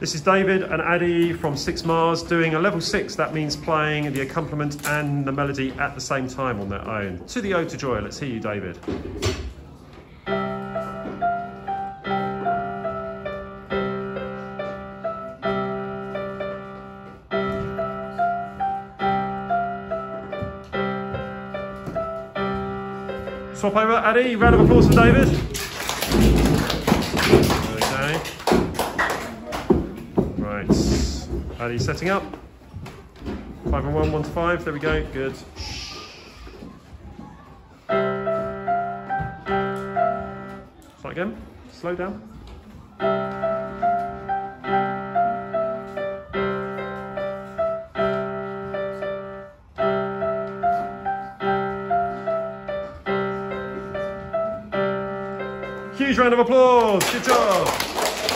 This is David and Aadi from Six Mars doing a level six. That means playing the accompaniment and the melody at the same time on their own. To the Ode to Joy, let's hear you, David. Swap over, Aadi. Round of applause for David. Right. Aadi setting up. Five and one, one to five. There we go. Good. Start again. Slow down. Huge round of applause. Good job.